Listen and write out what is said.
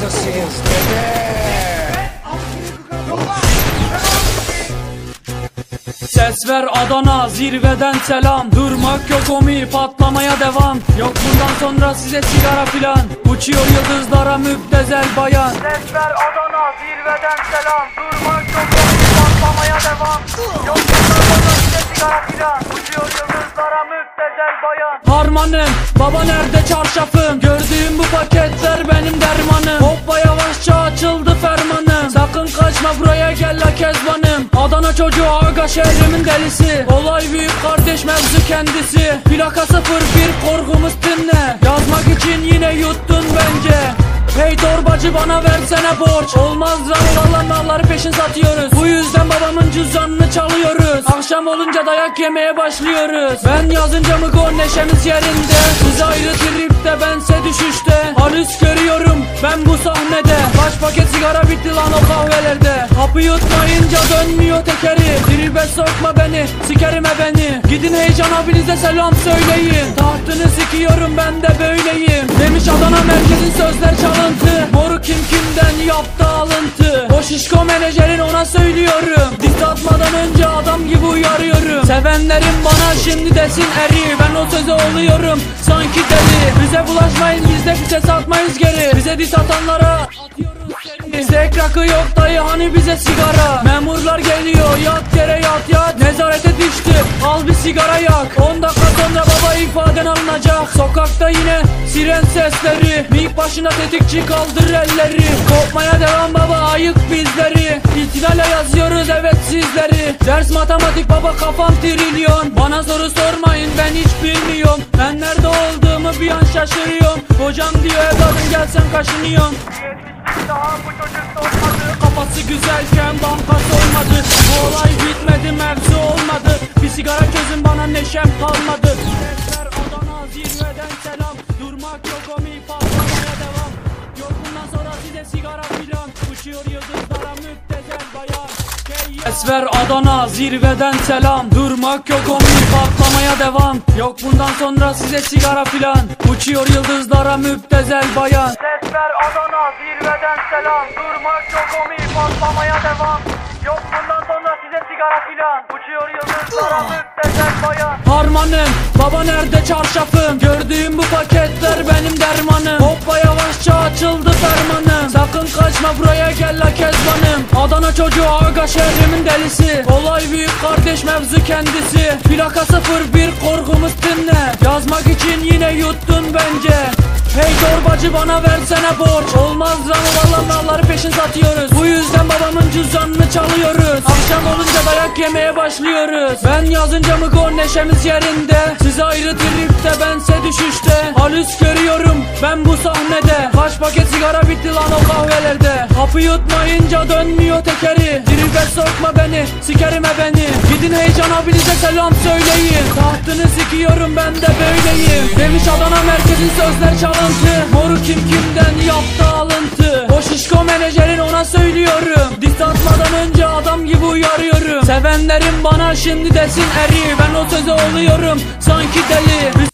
Ses ver Adana zirveden selam. Durmak yok omi patlamaya devam. Yok bundan sonra size sigara filan. Uçuyor yıldızlara müptezel bayan. Ses ver Adana zirveden selam. Durmak yok omi patlamaya devam. Yok bundan sonra size sigara filan. Uçuyor yıldızlara müptezel bayan. Harmanım baba nerede çarşafım Gördüğüm Adana çocuğu aga şehrimin delisi. Olay büyük kardeş mevzu kendisi. Plaka 01 korkumuz dinle. Yazmak için yine yuttun bence. Hey torbacı bana versene borç. Olmaz lan olanlarları peşin satıyoruz. Bu yüzden babamın cüzdanını çalıyoruz. Akşam olunca dayak yemeye başlıyoruz. Ben yazınca mı gol neşemiz yerinde? Siz ayrı tripte bense düşüşte. Halüs görüyorum ben bu sahnede Kaç paket sigara bitti lan o kahvelerde. Hapı yutmayınca dönmüyor tekeri. Tribe sokma beni sikerim e beni Gidin heyecan abinize selam söyleyin. Tahtını sikiyorum ben de böyleyim. Demiş Adana merkezin sözler çalıntı. Moru kim kimden yaptı alıntı? O şişko menajerin ona söylüyorum. Diz atmadan Sevenlerim bana şimdi desin eri. Ben o söze oluyorum sanki deli. Bize bulaşmayın biz de bize satmayız geri. Bize diz atanlara atıyoruz seni. Bize rakı yok dayı hani bize sigara? Memurlar geliyor yat yere yat yat. Nezarete düştü al bir sigara yak. 10 dakika sonra ifaden alınacak. Sokakta yine siren sesleri. Mik başına tetikçi kaldır elleri. Kopmaya devam baba ayık bizleri. İhtilale yazıyoruz evet sizleri. Ders matematik baba kafam trilyon. Bana soru sormayın ben hiç bilmiyorum. Ben nerede olduğumu bir an şaşırıyorum. Hocam diyor evladım gelsen kaşınıyorum daha bu çocuk olmadı Kafası güzelken bankası olmadı. Bu olay bitmedi mevzu olmadı. Bir sigara çözün bana neşem kalmadı size sigara filan. Uçuyor yıldızlara müptezel bayan. Esver Adana zirveden selam. Durmak yok omi patlamaya devam. Yok bundan sonra size sigara filan. Uçuyor yıldızlara müptezel bayan. Sesler Adana zirveden selam. Durmak yok omi patlamaya devam. Yok bundan sonra size sigara filan. Uçuyor yıldızlara müptezel bayan. Harmanım baba nerede çarşafım? Gördüğüm bu paketler benim dermanım. Hoppa yavaşça açıldı fermanım Kaçma buraya gel la kezbanım. Adana çocuğu aga şehrimin delisi. Olay büyük kardeş mevzu kendisi. Plaka 01 korkumuz dinle. Yazmak için yine yuttun bence. Hey torbacı bana versene borç. Olmaz lan olanlarları peşin satıyoruz cüzdanını çalıyoruz. Akşam olunca dayak yemeye başlıyoruz. Ben yazınca mı gol neşemiz yerinde? Siz ayrı tripte bense düşüşte. Halüs görüyorum ben bu sahnede. Kaç paket sigara bitti lan o kahvelerde. Hapı yutmayınca dönmüyor tekeri. Tribe sokma beni sikerim e beni Gidin heyecan abinize selam söyleyin. Tahtını sikiyorum ben de böyleyim. Demiş Adana merkezin sözler çalıntı. Moru kim kimden yaptı alıntı? O şişko menajerin ona söylüyorum Sevenlerim bana şimdi desin eri. Ben o söze oluyorum sanki deli